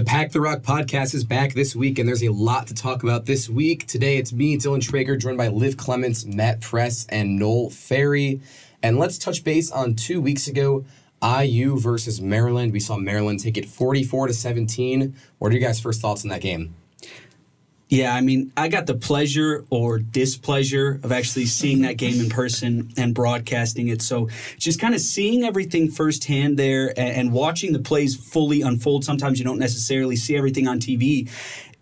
The Pack the Rock podcast is back this week, and there's a lot to talk about this week. Today, it's me, Dylan Traeger, joined by Liv Clements, Matt Press, and Noel Fary. And let's touch base on two weeks ago, IU versus Maryland. We saw Maryland take it 44 to 17. What are your guys' first thoughts on that game? Yeah, I mean, I got the pleasure or displeasure of actually seeing that game in person and broadcasting it. So just kind of seeing everything firsthand there and, watching the plays fully unfold. Sometimes you don't necessarily see everything on TV.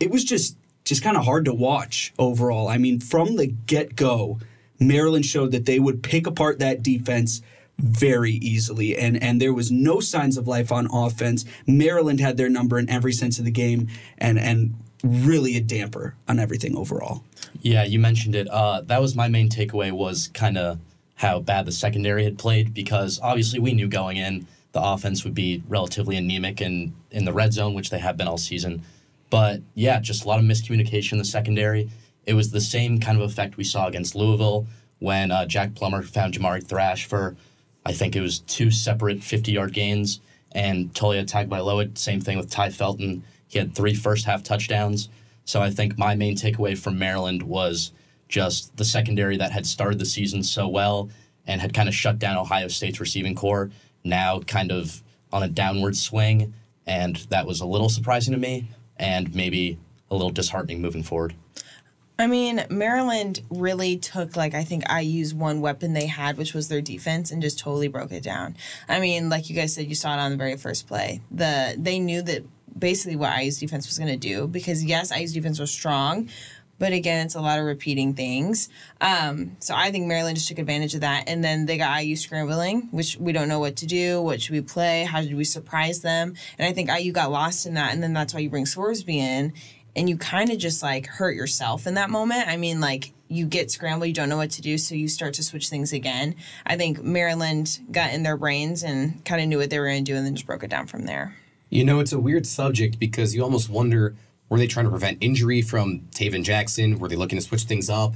It was just just kind of hard to watch overall. I mean, from the get go, Maryland showed that they would pick apart that defense very easily and and there was no signs of life on offense Maryland had their number in every sense of the game and and really a damper on everything overall. Yeah, you mentioned it. Uh, that was my main takeaway was kind of how bad the secondary had played because obviously we knew going in the offense would be relatively anemic in, in the red zone, which they have been all season. But yeah, just a lot of miscommunication in the secondary. It was the same kind of effect we saw against Louisville when uh, Jack Plummer found Jamari Thrash for, I think it was two separate 50 yard gains, and Taulia Tagovailoa, same thing with Tai Felton he had three first half touchdowns. So I think my main takeaway from Maryland was just the secondary that had started the season so well and had kind of shut down Ohio State's receiving corps, now kind of on a downward swing. And that was a little surprising to me and maybe a little disheartening moving forward. I mean, Maryland really took like I think I used one weapon they had, which was their defense, and just totally broke it down. I mean, like you guys said, you saw it on the very first play. The they knew that basically what IU's defense was going to do because yes, IU's defense was strong, but again, it's a lot of repeating things. Um, so I think Maryland just took advantage of that, and then they got IU scrambling, which we don't know what to do. What should we play? How did we surprise them? And I think IU got lost in that, and then that's why you bring Sorsby in, and you kind of just like hurt yourself in that moment. I mean, like you get scrambled, you don't know what to do, so you start to switch things again. I think Maryland got in their brains and kind of knew what they were going to do, and then just broke it down from there. You know, it's a weird subject because you almost wonder were they trying to prevent injury from Tayven Jackson? Were they looking to switch things up?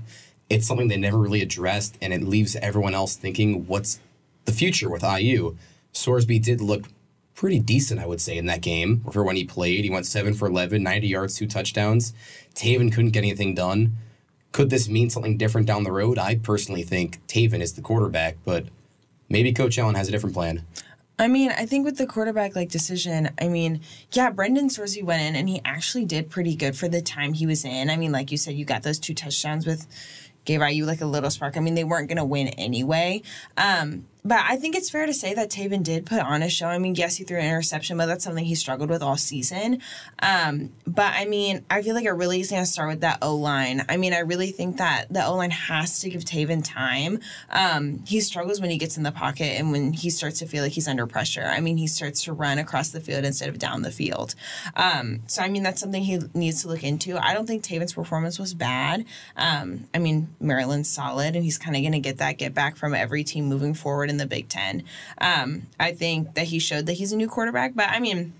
It's something they never really addressed, and it leaves everyone else thinking, what's the future with IU? Sorsby did look pretty decent, I would say, in that game for when he played. He went 7 for 11, 90 yards, two touchdowns. Tayven couldn't get anything done. Could this mean something different down the road? I personally think Tayven is the quarterback, but maybe Coach Allen has a different plan. I mean, I think with the quarterback like decision, I mean, yeah, Brendan Sorsby went in and he actually did pretty good for the time he was in. I mean, like you said, you got those two touchdowns with gave IU like a little spark. I mean, they weren't going to win anyway. Um, but I think it's fair to say that Tayven did put on a show. I mean, yes, he threw an interception, but that's something he struggled with all season. Um, but I mean, I feel like it really is going to start with that O line. I mean, I really think that the O line has to give Tayven time. Um, he struggles when he gets in the pocket and when he starts to feel like he's under pressure. I mean, he starts to run across the field instead of down the field. Um, so, I mean, that's something he needs to look into. I don't think Tayven's performance was bad. Um, I mean, Maryland's solid, and he's kind of going to get that get back from every team moving forward in the Big Ten. Um, I think that he showed that he's a new quarterback, but I mean,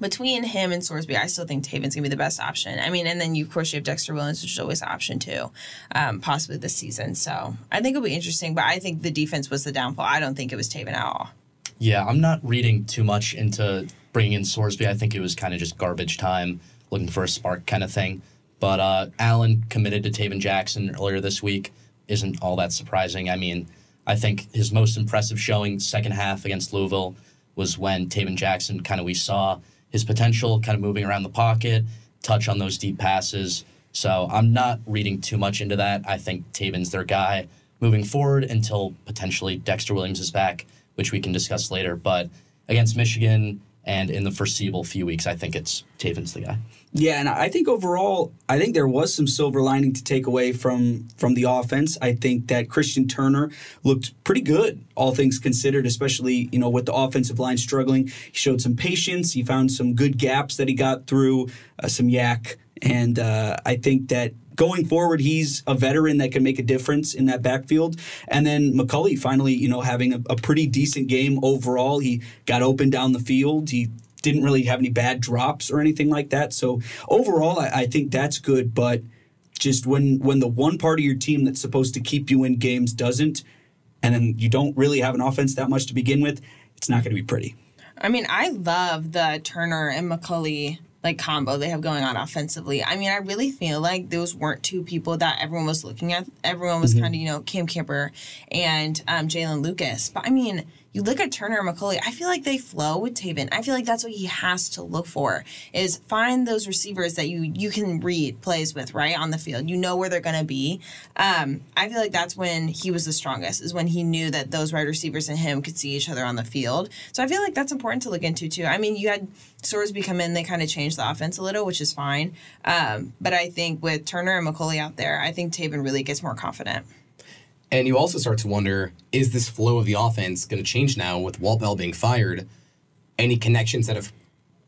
between him and Sorsby, I still think Tayven's gonna be the best option. I mean, and then you of course you have Dexter Williams, which is always an option too, um, possibly this season. So I think it'll be interesting. But I think the defense was the downfall. I don't think it was Tayven at all. Yeah, I'm not reading too much into bringing in Sorsby. I think it was kind of just garbage time, looking for a spark kind of thing. But uh, Allen committed to Tayven Jackson earlier this week. Isn't all that surprising. I mean, I think his most impressive showing second half against Louisville was when Tayven Jackson kind of we saw his potential kind of moving around the pocket, touch on those deep passes. So I'm not reading too much into that. I think Tayven's their guy moving forward until potentially Dexter Williams is back, which we can discuss later. But against Michigan, and in the foreseeable few weeks, I think it's Tayven's the guy. Yeah, and I think overall, I think there was some silver lining to take away from from the offense. I think that Christian Turner looked pretty good, all things considered, especially you know with the offensive line struggling. He showed some patience. He found some good gaps that he got through, uh, some yak, and uh, I think that going forward, he's a veteran that can make a difference in that backfield. And then McCulley finally, you know, having a, a pretty decent game overall. He got open down the field. He didn't really have any bad drops or anything like that. So overall, I, I think that's good. But just when when the one part of your team that's supposed to keep you in games doesn't, and then you don't really have an offense that much to begin with, it's not going to be pretty. I mean, I love the Turner and McCulley like combo they have going on offensively. I mean, I really feel like those weren't two people that everyone was looking at. Everyone was kind of, you know, Cam Camper and um, Jaylin Lucas. But I mean, you look at Turner and McCulley, I feel like they flow with Tayven. I feel like that's what he has to look for is find those receivers that you you can read plays with, right, on the field. You know where they're gonna be. Um, I feel like that's when he was the strongest, is when he knew that those wide receivers and him could see each other on the field. So I feel like that's important to look into too. I mean, you had Sorsby come in, they kind of changed the offense a little, which is fine. Um, but I think with Turner and McCulley out there, I think Tayven really gets more confident. And you also start to wonder is this flow of the offense going to change now with Walt Bell being fired? Any connections that have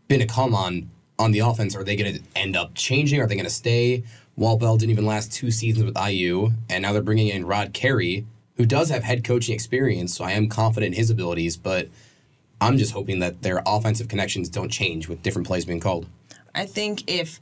been a come on on the offense, are they going to end up changing? Are they going to stay? Walt Bell didn't even last two seasons with IU, and now they're bringing in Rod Carey, who does have head coaching experience, so I am confident in his abilities, but I'm just hoping that their offensive connections don't change with different plays being called. I think if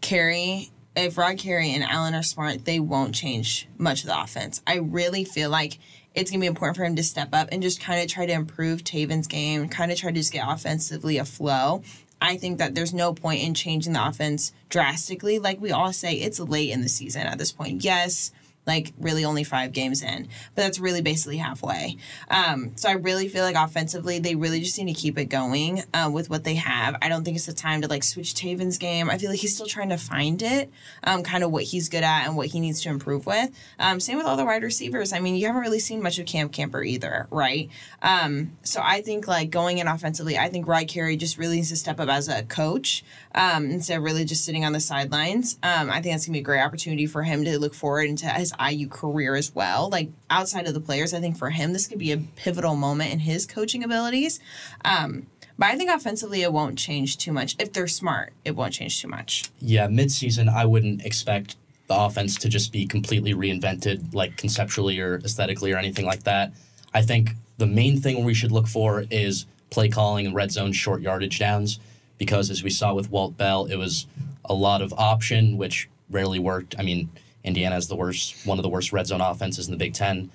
Carey, if Rod Carey and Allen are smart, they won't change much of the offense. I really feel like it's gonna be important for him to step up and just kind of try to improve Tayven's game, kind of try to just get offensively a flow. I think that there's no point in changing the offense drastically. Like we all say, it's late in the season at this point. Yes, like really only five games in, but that's really basically halfway. Um, so I really feel like offensively, they really just need to keep it going uh, with what they have. I don't think it's the time to like switch Tayven's game. I feel like he's still trying to find it, um, kind of what he's good at and what he needs to improve with. Um, same with all the wide receivers. I mean, you haven't really seen much of Cam Camper either, right? Um, so I think like going in offensively, I think Rod Carey just really needs to step up as a coach um, instead of really just sitting on the sidelines. Um, I think that's gonna be a great opportunity for him to look forward into his IU career as well. Like outside of the players, I think for him this could be a pivotal moment in his coaching abilities. Um, but I think offensively it won't change too much. If they're smart, it won't change too much. Yeah, midseason, I wouldn't expect the offense to just be completely reinvented, like conceptually or aesthetically or anything like that. I think the main thing we should look for is play calling and red zone short yardage downs, because as we saw with Walt Bell, it was a lot of option, which rarely worked. I mean, Indiana is the worst, one of the worst red zone offenses in the Big Ten.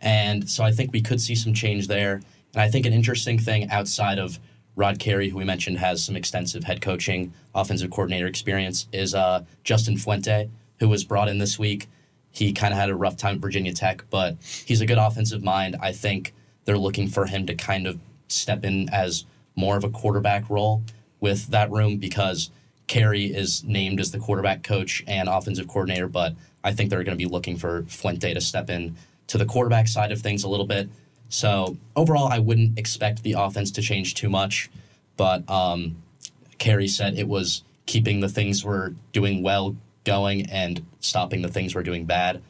And so I think we could see some change there. And I think an interesting thing outside of Rod Carey, who we mentioned has some extensive head coaching, offensive coordinator experience, is uh, Justin Fuente, who was brought in this week. He kind of had a rough time at Virginia Tech, but he's a good offensive mind. I think they're looking for him to kind of step in as more of a quarterback role with that room because Carey is named as the quarterback coach and offensive coordinator, but I think they're going to be looking for Fuente to step in to the quarterback side of things a little bit. So overall, I wouldn't expect the offense to change too much, but um, Carey said it was keeping the things we're doing well going and stopping the things we're doing bad.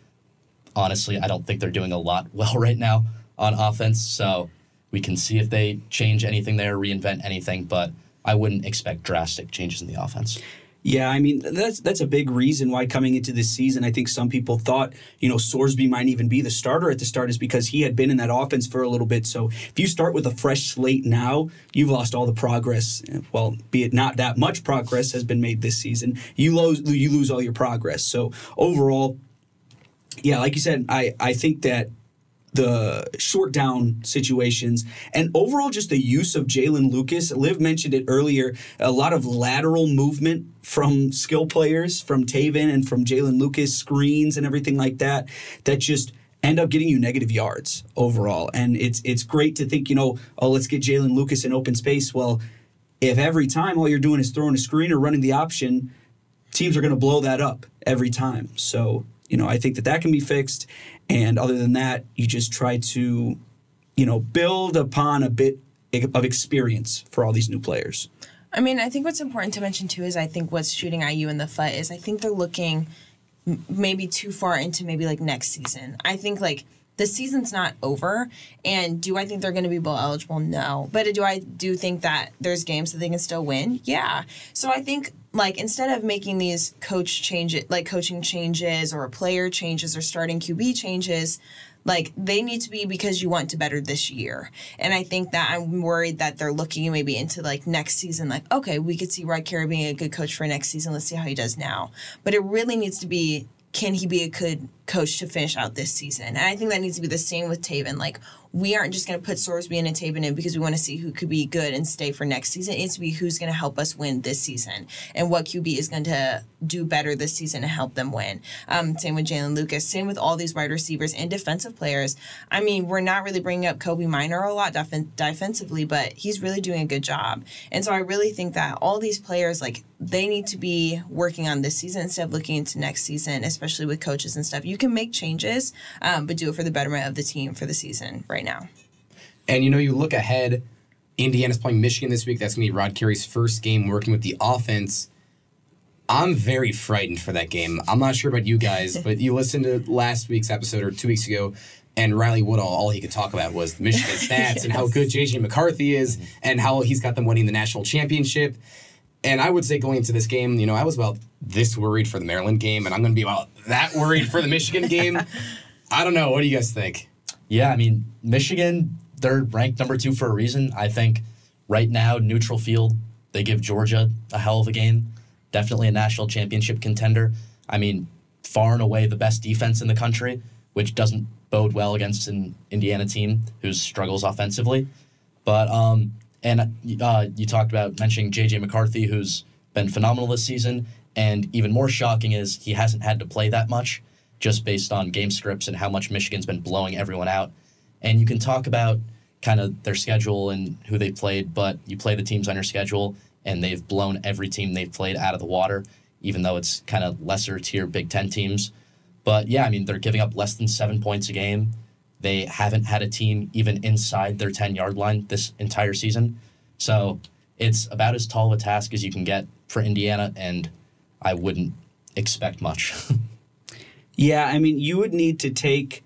Honestly, I don't think they're doing a lot well right now on offense, so we can see if they change anything there, reinvent anything, but I wouldn't expect drastic changes in the offense. Yeah, I mean that's that's a big reason why coming into this season, I think some people thought you know Sorsby might even be the starter at the start is because he had been in that offense for a little bit. So if you start with a fresh slate now, you've lost all the progress. Well, be it not that much progress has been made this season, you lose you lose all your progress. So overall, yeah, like you said, I I think that the short down situations, and overall just the use of Jaylin Lucas. Liv mentioned it earlier. A lot of lateral movement from skill players, from Tayven and from Jaylin Lucas, screens and everything like that. That just end up getting you negative yards overall. And it's it's great to think, you know, oh, let's get Jaylin Lucas in open space. Well, if every time all you're doing is throwing a screen or running the option, teams are going to blow that up every time. So, you know, I think that that can be fixed. And other than that, you just try to, you know, build upon a bit of experience for all these new players. I mean, I think what's important to mention too is I think what's shooting IU in the foot is I think they're looking maybe too far into maybe like next season. I think like the season's not over, and do I think they're going to be bowl eligible? No, but do I do think that there's games that they can still win? Yeah. So I think like instead of making these coach changes, like coaching changes or player changes or starting QB changes, like they need to be because you want to better this year. And I think that I'm worried that they're looking maybe into like next season, like, okay, we could see Rod Carey being a good coach for next season. Let's see how he does now. But it really needs to be can he be a good coach to finish out this season? And I think that needs to be the same with Tayven. Like, we aren't just going to put Sorsby and Tayven in because we want to see who could be good and stay for next season. It needs to be who's going to help us win this season and what QB is going to do better this season to help them win. Um, same with Jaylin Lucas. Same with all these wide receivers and defensive players. I mean, we're not really bringing up Kobee Minor a lot def- defensively, but he's really doing a good job. And so I really think that all these players, like, they need to be working on this season instead of looking into next season, especially with coaches and stuff. You can make changes, um, but do it for the betterment of the team for the season right now. And you know, you look ahead, Indiana's playing Michigan this week. That's going to be Rod Carey's first game working with the offense. I'm very frightened for that game. I'm not sure about you guys, but you listened to last week's episode or two weeks ago, and Riley Woodall, all he could talk about was the Michigan stats yes. and how good JJ McCarthy is and how he's got them winning the national championship. And I would say going into this game, you know, I was about this worried for the Maryland game, and I'm going to be about that worried for the Michigan game. I don't know. What do you guys think? Yeah, I mean, Michigan, they're ranked number two for a reason. I think right now, neutral field, they give Georgia a hell of a game. Definitely a national championship contender. I mean, far and away the best defense in the country, which doesn't bode well against an Indiana team who struggles offensively. But um, and uh, you talked about mentioning J.J. McCarthy, who's been phenomenal this season. And even more shocking is he hasn't had to play that much just based on game scripts and how much Michigan's been blowing everyone out. And you can talk about kind of their schedule and who they played, but you play the teams on your schedule and they've blown every team they've played out of the water, even though it's kind of lesser tier Big Ten teams. But yeah, I mean, they're giving up less than seven points a game. They haven't had a team even inside their 10 yard line this entire season. So it's about as tall of a task as you can get for Indiana, and I wouldn't expect much. yeah, I mean, you would need to take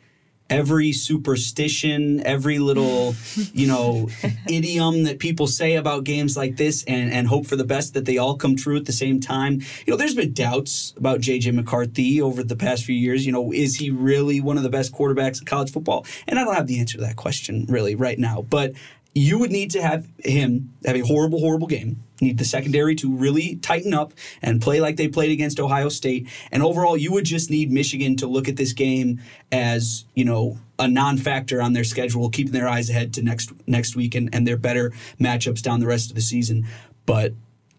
every superstition, every little, you know, idiom that people say about games like this and, and hope for the best that they all come true at the same time. You know, there's been doubts about JJ McCarthy over the past few years. You know, is he really one of the best quarterbacks in college football? And I don't have the answer to that question really right now. But you would need to have him have a horrible, horrible game. need the secondary to really tighten up and play like they played against Ohio State. And overall, you would just need Michigan to look at this game as, you know, a non-factor on their schedule, keeping their eyes ahead to next next week and, and their better matchups down the rest of the season. But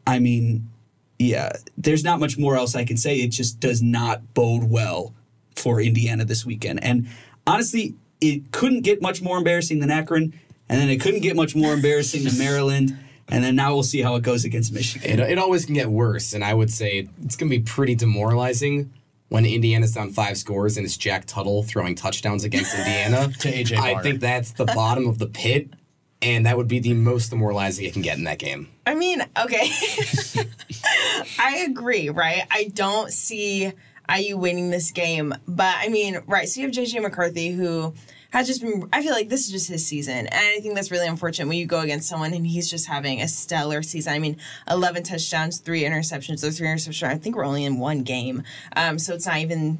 I mean, yeah, there's not much more else I can say. It just does not bode well for Indiana this weekend. And honestly, it couldn't get much more embarrassing than Akron and then it couldn't get much more embarrassing than Maryland. And then now we'll see how it goes against Michigan. It, it always can get worse, and I would say it's going to be pretty demoralizing when Indiana's down five scores and it's Jack Tuttle throwing touchdowns against Indiana. to AJ Barr. I think that's the bottom of the pit, and that would be the most demoralizing it can get in that game. I mean, okay. I agree, right? I don't see IU winning this game, but I mean, right, so you have JJ McCarthy who has just been. I feel like this is just his season, and I think that's really unfortunate when you go against someone and he's just having a stellar season. I mean, eleven touchdowns, three interceptions. Those three interceptions, I think, we're only in one game, um, so it's not even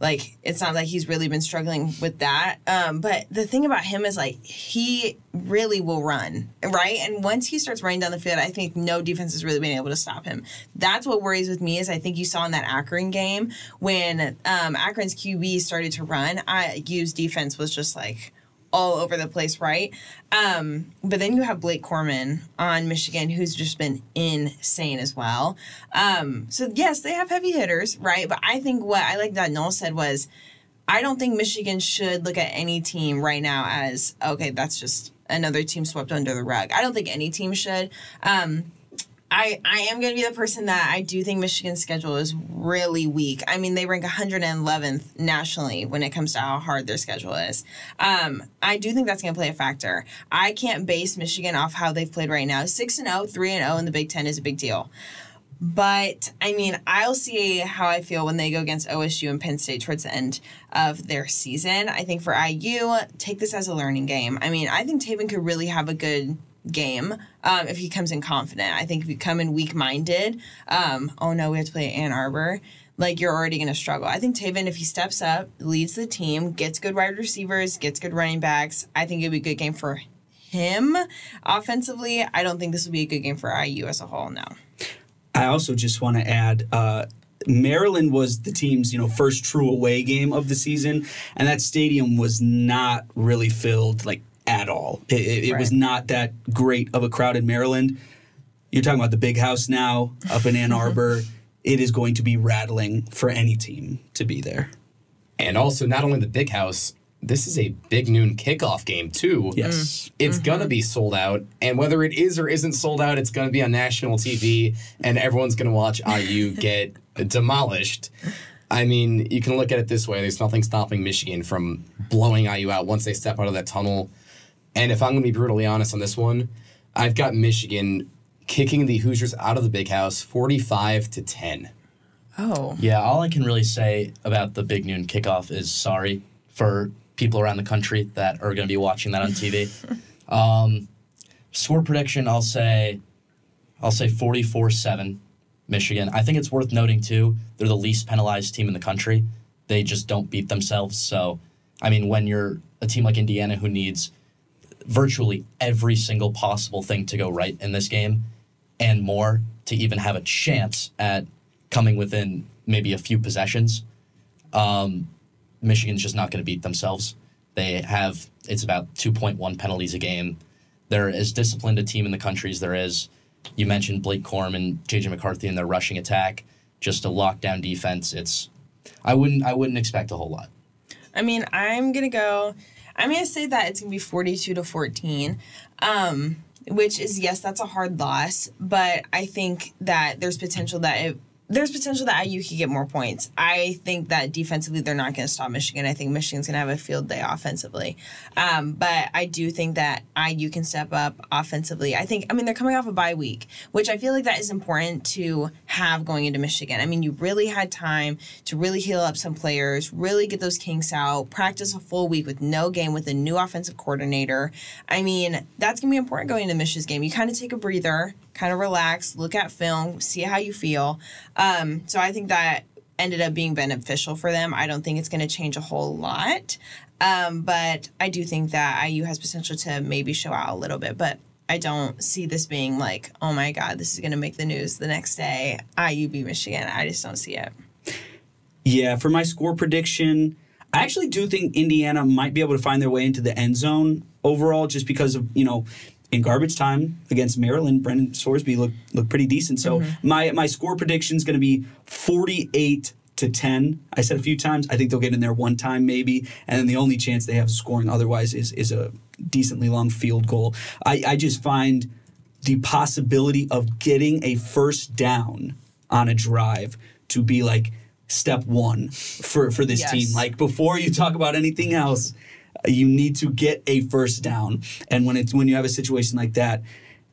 like it's not like he's really been struggling with that. Um, but the thing about him is like he really will run, right? And once he starts running down the field, I think no defense has really been able to stop him. That's what worries with me is I think you saw in that Akron game when um, Akron's QB started to run, IU's defense was just like all over the place, right? Um, but then you have Blake Corum on Michigan, who's just been insane as well. Um, so yes, they have heavy hitters, right? But I think what I like that Noel said was, I don't think Michigan should look at any team right now as okay, that's just another team swept under the rug. I don't think any team should. Um, I, I am going to be the person that I do think Michigan's schedule is really weak. I mean, they rank 111th nationally when it comes to how hard their schedule is. Um, I do think that's going to play a factor. I can't base Michigan off how they've played right now. 6 and 0, 3 and 0 in the Big 10 is a big deal. But I mean, I'll see how I feel when they go against OSU and Penn State towards the end of their season. I think for IU, take this as a learning game. I mean, I think Tayven could really have a good game um, if he comes in confident. I think if you come in weak minded, um, oh no, we have to play Ann Arbor. Like you're already going to struggle. I think Tayven, if he steps up, leads the team, gets good wide receivers, gets good running backs, I think it'd be a good game for him offensively. I don't think this would be a good game for IU as a whole. No. I also just want to add. Uh, Maryland was the team's, you know, first true away game of the season, and that stadium was not really filled. Like at all. It, it, it was not that great of a crowd in Maryland. You're talking about the big house now up in Ann uh-huh. Arbor. It is going to be rattling for any team to be there. And also, not only the big house, this is a big noon kickoff game, too. Yes. Mm-hmm. It's going to mm-hmm. be sold out. And whether it is or isn't sold out, it's going to be on national TV, and everyone's going to watch IU get demolished. I mean, you can look at it this way there's nothing stopping Michigan from blowing IU out once they step out of that tunnel. And if I'm going to be brutally honest on this one, I've got Michigan kicking the Hoosiers out of the big house 45 to 10. Oh. Yeah, all I can really say about the big noon kickoff is sorry for people around the country that are going to be watching that on TV. um, score prediction, I'll say, I'll say 44-7, Michigan. I think it's worth noting too, they're the least penalized team in the country. They just don't beat themselves. So, I mean, when you're a team like Indiana who needs virtually every single possible thing to go right in this game and more to even have a chance at coming within maybe a few possessions, um, Michigan's just not going to beat themselves. They have, it's about 2.1 penalties a game. They're as disciplined a team in the country as there is. You mentioned Blake Corum and JJ McCarthy in their rushing attack, just a lockdown defense. It's, I wouldn't, I wouldn't expect a whole lot. I mean, I'm gonna go. I'm gonna say that it's gonna be 42 to 14, um, which is yes, that's a hard loss, but I think that there's potential that it. There's potential that IU could get more points. I think that defensively they're not going to stop Michigan. I think Michigan's going to have a field day offensively, um, but I do think that IU can step up offensively. I think. I mean, they're coming off a bye week, which I feel like that is important to have going into Michigan. I mean, you really had time to really heal up some players, really get those kinks out, practice a full week with no game with a new offensive coordinator. I mean, that's going to be important going into Michigan's game. You kind of take a breather, kind of relax, look at film, see how you feel. Um, so I think that ended up being beneficial for them. I don't think it's going to change a whole lot. Um, but I do think that IU has potential to maybe show out a little bit. But I don't see this being like, oh my God, this is going to make the news the next day. IU beat Michigan. I just don't see it. Yeah, for my score prediction, I actually do think Indiana might be able to find their way into the end zone overall, just because of you know. In garbage time against Maryland, Brendan Sorsby looked looked pretty decent. So mm-hmm. my my score prediction is going to be forty eight to ten. I said a few times. I think they'll get in there one time maybe, and then the only chance they have scoring otherwise is is a decently long field goal. I, I just find the possibility of getting a first down on a drive to be like step one for for this Yes. team. Like before you talk about anything else, you need to get a first down. And when it's when you have a situation like that,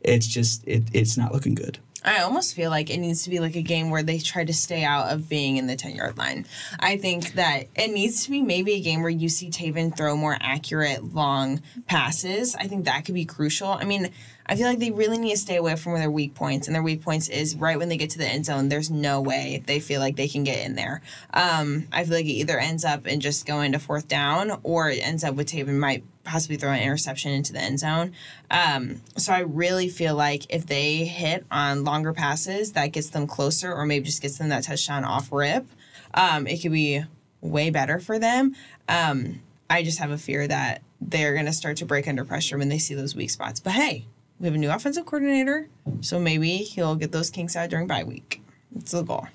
it's just it, it's not looking good. I almost feel like it needs to be like a game where they try to stay out of being in the 10 yard line. I think that it needs to be maybe a game where you see Tayven throw more accurate long passes. I think that could be crucial. I mean, I feel like they really need to stay away from their weak points, and their weak points is right when they get to the end zone. There's no way they feel like they can get in there. Um, I feel like it either ends up in just going to fourth down, or it ends up with Tayven might possibly throw an interception into the end zone. Um, so I really feel like if they hit on longer passes, that gets them closer, or maybe just gets them that touchdown off rip. Um, it could be way better for them. Um, I just have a fear that they're going to start to break under pressure when they see those weak spots. But hey, we have a new offensive coordinator, so maybe he'll get those kinks out during bye week. That's the goal.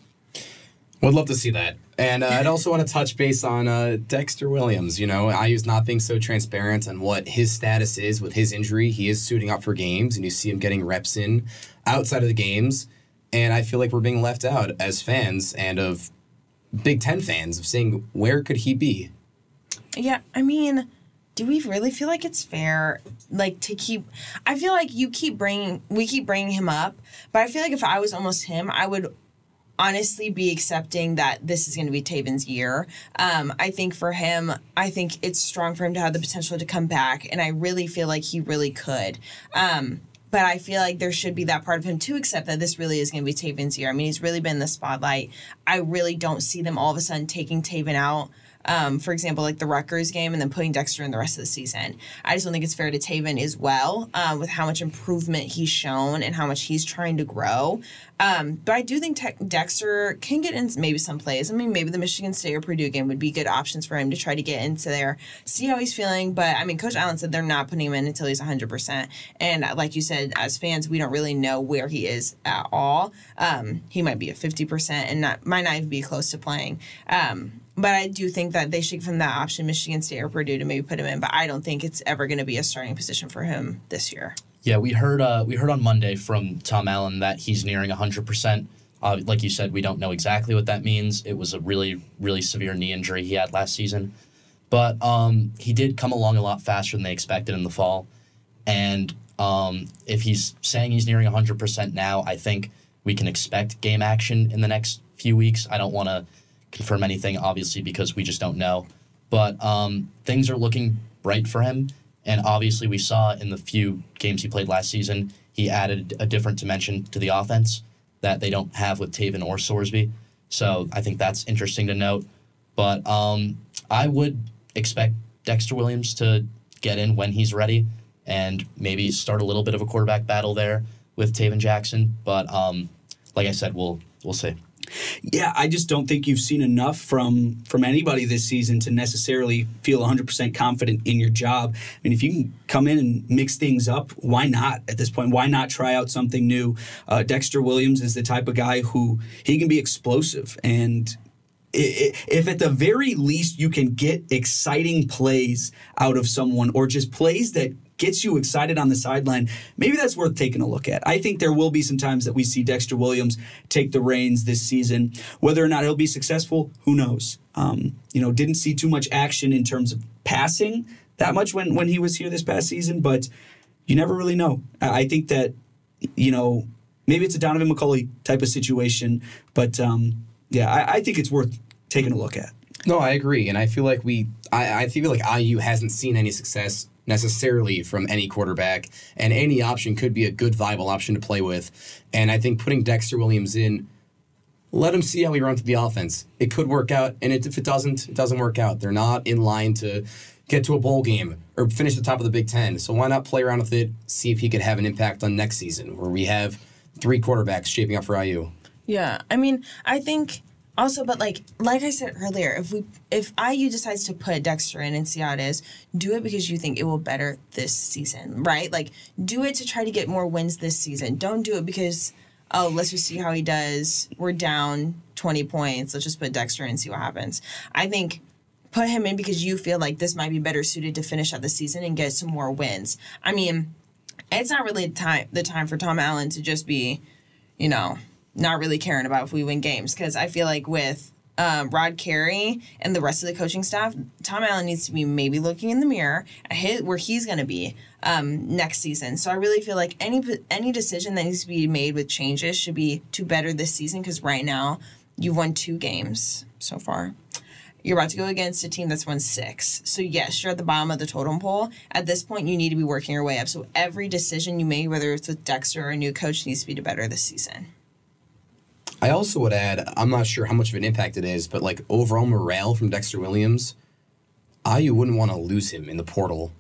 Would love to see that. And uh, I'd also want to touch base on uh, Dexter Williams. You know, IU's not being so transparent on what his status is with his injury. He is suiting up for games, and you see him getting reps in outside of the games. And I feel like we're being left out as fans and of Big Ten fans of saying, where could he be? Yeah, I mean, do we really feel like it's fair, like to keep? I feel like you keep bringing, we keep bringing him up, but I feel like if I was almost him, I would honestly be accepting that this is going to be Tayven's year. Um, I think for him, I think it's strong for him to have the potential to come back, and I really feel like he really could. Um, but I feel like there should be that part of him to accept that this really is going to be Tayven's year. I mean, he's really been the spotlight. I really don't see them all of a sudden taking Tayven out um, for example, like the Rutgers game, and then putting Dexter in the rest of the season. I just don't think it's fair to Tayven as well um, with how much improvement he's shown and how much he's trying to grow. Um, but I do think Te- Dexter can get in maybe some plays. I mean, maybe the Michigan State or Purdue game would be good options for him to try to get into there, see how he's feeling. But I mean, Coach Allen said they're not putting him in until he's 100%. And like you said, as fans, we don't really know where he is at all. Um, he might be at 50% and not might not even be close to playing. Um, but I do think that they should give him that option, Michigan State or Purdue, to maybe put him in. But I don't think it's ever going to be a starting position for him this year. Yeah, we heard uh, we heard on Monday from Tom Allen that he's nearing 100%. Uh, like you said, we don't know exactly what that means. It was a really, really severe knee injury he had last season. But um, he did come along a lot faster than they expected in the fall. And um, if he's saying he's nearing 100% now, I think we can expect game action in the next few weeks. I don't want to confirm anything, obviously, because we just don't know. But um, things are looking bright for him. And obviously, we saw in the few games he played last season, he added a different dimension to the offense that they don't have with Tayven or Sorsby. So I think that's interesting to note. But um, I would expect Dexter Williams to get in when he's ready and maybe start a little bit of a quarterback battle there with Tayven Jackson. But um, like I said, we'll we'll see. Yeah, I just don't think you've seen enough from from anybody this season to necessarily feel 100% confident in your job. I mean, if you can come in and mix things up, why not at this point? Why not try out something new? Uh, Dexter Williams is the type of guy who he can be explosive and if at the very least you can get exciting plays out of someone or just plays that gets you excited on the sideline, maybe that's worth taking a look at. I think there will be some times that we see Dexter Williams take the reins this season. Whether or not he'll be successful, who knows? Um, you know, didn't see too much action in terms of passing that much when when he was here this past season, but you never really know. I think that you know maybe it's a Donovan McCulley type of situation, but um, yeah, I, I think it's worth taking a look at. No, I agree, and I feel like we, I, I feel like IU hasn't seen any success necessarily from any quarterback, and any option could be a good viable option to play with. And I think putting Dexter Williams in, let him see how he runs the offense. It could work out, and it, if it doesn't, it doesn't work out. They're not in line to get to a bowl game or finish the top of the Big Ten. So why not play around with it, see if he could have an impact on next season, where we have three quarterbacks shaping up for IU. Yeah, I mean, I think also, but like like I said earlier, if we if IU decides to put Dexter in and see how it is, do it because you think it will better this season, right? Like do it to try to get more wins this season. Don't do it because oh let's just see how he does. We're down twenty points. Let's just put Dexter in and see what happens. I think put him in because you feel like this might be better suited to finish out the season and get some more wins. I mean, it's not really the time the time for Tom Allen to just be, you know, not really caring about if we win games because I feel like with um, Rod Carey and the rest of the coaching staff, Tom Allen needs to be maybe looking in the mirror at his, where he's going to be um, next season. So I really feel like any any decision that needs to be made with changes should be to better this season because right now you've won two games so far. You're about to go against a team that's won six. So yes, you're at the bottom of the totem pole. At this point, you need to be working your way up. So every decision you make, whether it's with Dexter or a new coach, needs to be to better this season. I also would add, I'm not sure how much of an impact it is, but like overall morale from Dexter Williams, IU wouldn't want to lose him in the portal.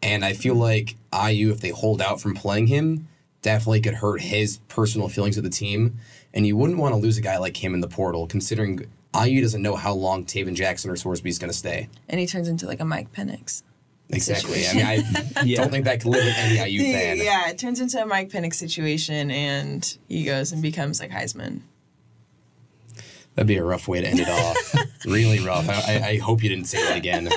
And I feel like IU, if they hold out from playing him, definitely could hurt his personal feelings of the team. And you wouldn't want to lose a guy like him in the portal, considering IU doesn't know how long Tayven Jackson or Sorsby is going to stay. And he turns into like a Mike Penix. Exactly. Situation. I mean, I yeah. don't think that could live with any IU fan. Yeah, it turns into a Mike Penix situation, and he goes and becomes like Heisman. That'd be a rough way to end it off. really rough. I, I, hope you didn't say that again.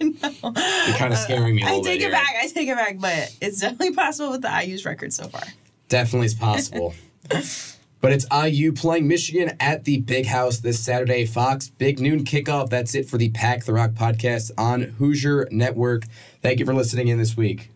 You're kind of scaring me a little bit. I take it here. back. I take it back, but it's definitely possible with the IU's record so far. Definitely is possible. but it's IU playing Michigan at the Big House this Saturday. Fox Big Noon kickoff. That's it for the Pack the Rock podcast on Hoosier Network. Thank you for listening in this week.